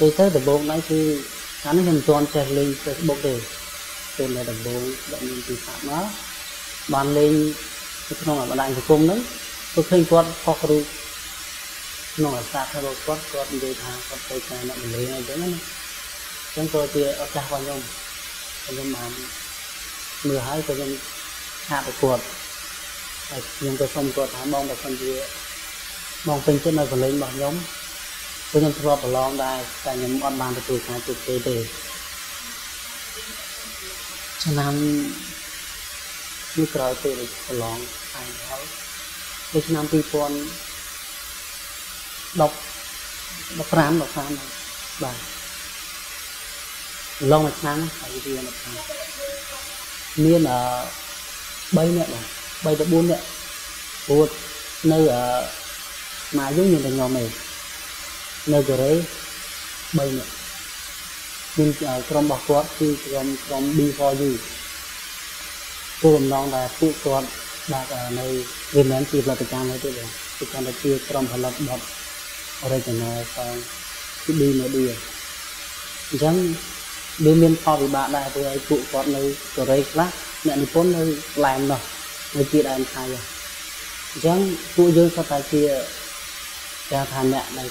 ពេលទៅដំបូងហ្នឹងគឺកាលនេះខ្ញុំមិនទាន់ចេះលេង Facebook ទេពេលនៅដំបូងដាក់មានទីសាប់មកបានលេងនៅក្នុងបណ្ដាញសង្គមហ្នឹង tôi ឃើញគាត់ផុសរូបក្នុងអាសាថាគាត់គាត់និយាយថាគាត់ទៅការអ្នកចម្រៀងអីចឹងណាអញ្ចឹងក៏ជាឱកាសរបស់ខ្ញុំខ្ញុំបានមើលហើយក៏ខ្ញុំឆាតទៅគាត់ហើយខ្ញុំក៏សុំគាត់ថាបងបើសិនជាបងពេញចិត្តនៅកលេងរបស់ខ្ញុំ ព្រោះខ្ញុំធ្លាប់ប្រឡងដែរតែខ្ញុំអត់បានទទួលការជោគជ័យទេឆ្នាំនេះក្រោយពេលប្រឡងហើយហើយនៅឆ្នាំ2010 15 15បាទឡងមួយឆ្នាំហើយវាមកឆ្នាំមានអឺ3នាក់បាទ3ទៅ4នាក់ព្រោះនៅអឺមកយើងមានតែខ្ញុំឯង នៅកូរ៉េ3នាក់មានក្រុមរបស់គាត់គឺក្រុមក្រុម B4U គោលបំណងដែលពួកគាត់បាទនៅវាមិនជាផលិតកម្មទេទេគឺគាត់តែជាក្រុមផលិតបទ original song គឺ B media អញ្ចឹងវាមានផលវិបាកដែរព្រោះឲ្យពួកគាត់នៅកូរ៉េខ្លះអ្នកនិពន្ធនៅឡែមនោះនៅជាដើមថៃអញ្ចឹងពួកយើងសុទ្ធតែជាគេថាអ្នកដែល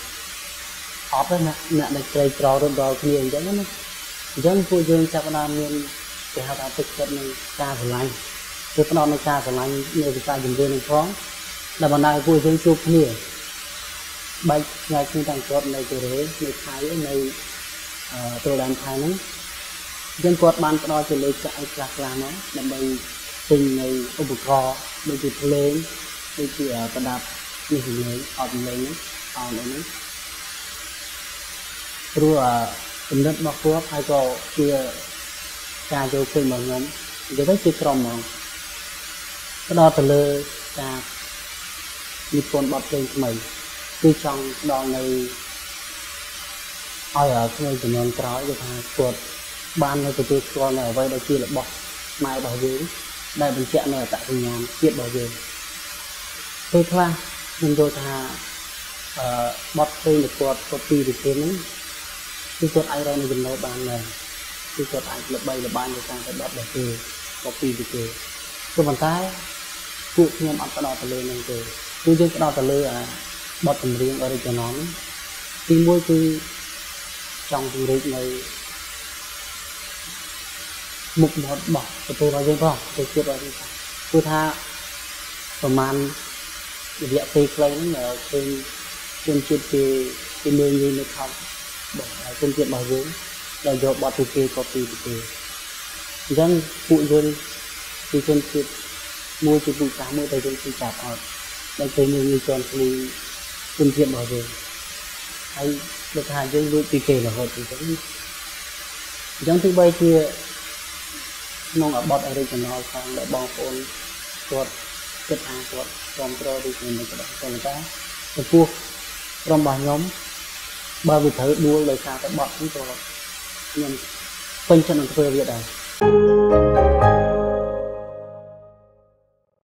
អត់ទេណាអ្នកដែលក្រីក្ររត់ដល់គ្នាអញ្ចឹងណាអញ្ចឹងពួកយើងចាប់ផ្ដើមមានគេហៅថាទឹកចិត្តនឹងការស្រឡាញ់គឺផ្ដោតនៅការស្រឡាញ់នៅវិស័យជំនឿនឹងផងដែលបណ្ដាលឲ្យពួកយើងជួបគ្នាបែកឆ្ងាយគ្នាទាំងគាត់នៅកូរ៉េនៅថៃនៅទូដែនថៃហ្នឹងអញ្ចឹងគាត់បានផ្ដល់ជាលេខចាក់ឲ្យខ្លះខ្លះមកដើម្បីទិញនៅឧបករណ៍ដូចជាភ្លេងដូចជាប្រដាប់នេះសម្លេងអត់សម្លេងហ្នឹងអត់ហ្នឹង ព្រោះចំណិតរបស់គាត់ហើយក៏ជាការចូលឃើញរបស់ខ្ញុំនិយាយទៅជាក្រុមហ្មងផ្ដោតទៅលើការនិពន្ធបទភ្លេងថ្មីគឺចង់ផ្ដល់នៅឲ្យក្មេងជំនាន់ក្រោយគេថាគាត់បាននៅទទួលស្គាល់នៅអ្វីដែលជារបស់ខ្មែររបស់យើងដែលបញ្ជាក់នៅអត្តសញ្ញាណជាតិរបស់យើងពេលខ្លះខ្ញុំយល់ថាអឺបទភ្លេងដែលគាត់ copy ពីគេហ្នឹង គឺគាត់អាចរកនៅចំណូលបានដែរគឺគាត់អាចល្បីល្បាញទៅតាមតែបទរបស់គេ copy ពីគេគឺប៉ុន្តែពួកខ្ញុំអត់ផ្ដោតទៅលើនឹងទេគឺយើងផ្ដោតទៅលើអាបទចម្រៀង original ហ្នឹងទីមួយគឺចង់ពង្រីកនៅមុខមាត់របស់ប្រទេសរបស់យើងផងទៅជាតិរបស់យើងគឺថាប្រហែលរយៈពេលខ្លីហ្នឹងឃើញជនជាតិគេគេមើលយើងនៅខំ បងហើយជនជាតិរបស់យើងដែលយកបទពីគេក៏ពីពីគេអញ្ចឹងពួកយើងគឺជនជាតិមួយជាពួកចាស់មួយដែលយើងគឺចាប់អត់ដែលគេមើលយើងជន់ខ្លួនជនជាតិរបស់យើងហើយលោកថាយើងលួចពីគេរហូតអញ្ចឹងអញ្ចឹងទោះបីជាក្នុងអបត original ផងដែលបងប្អូនគាត់គិតថាគាត់គ្រប់គ្រងដូចនេះក៏ដោយប៉ុន្តែចំពោះក្រុមរបស់ខ្ញុំ បើវាត្រូវដួលដោយសារតែបត់នេះក៏ខ្ញុំពេញចិត្តនឹងធ្វើវាដែរ thank you